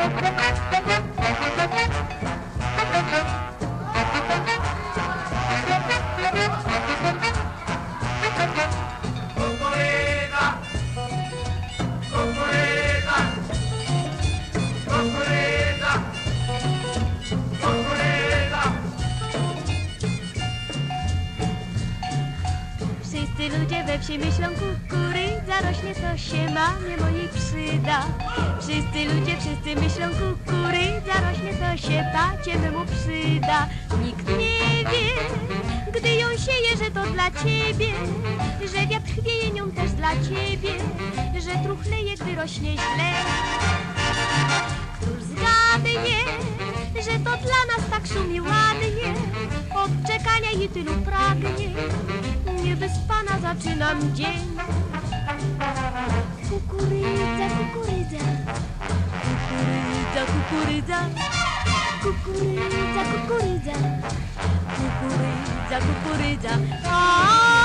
Thank you. Wszyscy ludzie we wsi myślą kukurydza rośnie, co się mamie mojej przyda. Wszyscy ludzie, wszyscy myślą kukurydza rośnie, co się tacie memu przyda. Nikt nie wie, gdy ją sieje, że to dla ciebie, że wiatr chwieje nią też dla ciebie, że truchleje, gdy rośnie źle. Któż zgadnie, że to dla nas tak szumi ładnie, od i tylu niewyspana zaczynam dzień. Kukurydza, kukurydza, kukurydza, kukurydza, kukurydza, kukurydza, kukurydza, kukurydza. Kukurydza!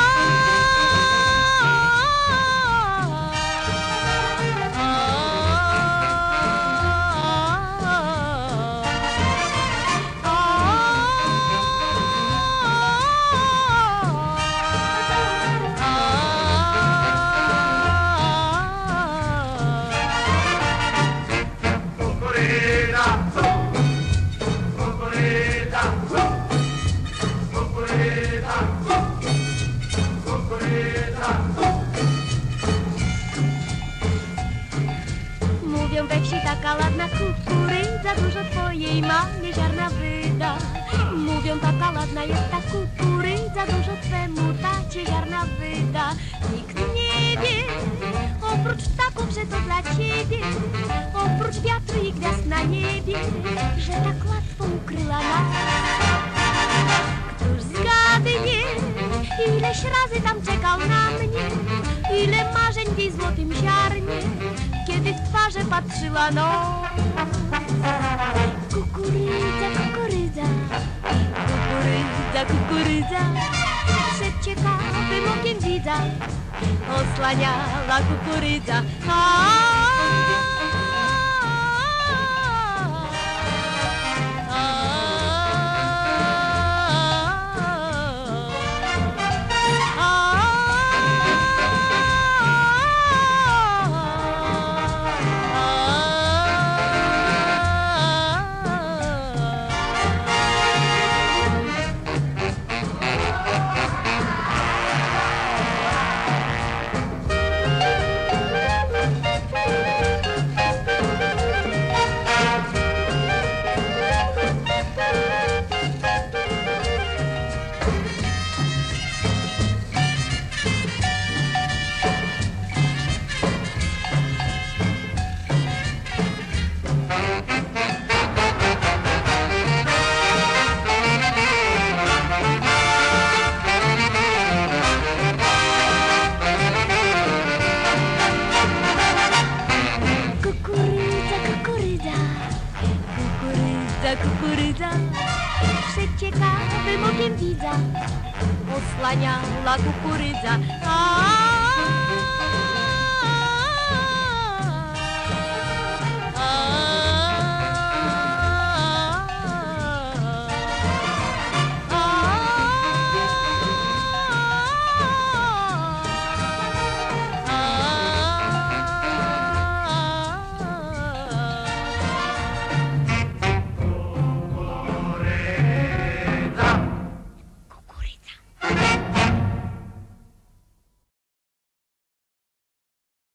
Mówią we wsi taka ładna kukurydza, dużo twojej mamie ziarna wyda. Mówią taka ładna jest ta kukurydza, dużo twemu tacie ziarna wyda. Nikt nie wie, oprócz ptaków, że to dla ciebie, oprócz wiatru i gwiazd na niebie, że tak łatwo ukryła nas. Któż zgadnie, ileś razy tam czekał na mnie, ile marzeń w jej złotym ziarnie, kiedy w twarze patrzyła noc. Kukurydza, kukurydza, kukurydza, kukurydza, przed ciekawym okiem widza osłaniała kukurydza. A, Kukurydza, kukurydza, kukurydza, przed ciekawym okiem widza osłaniała kukurydza. A,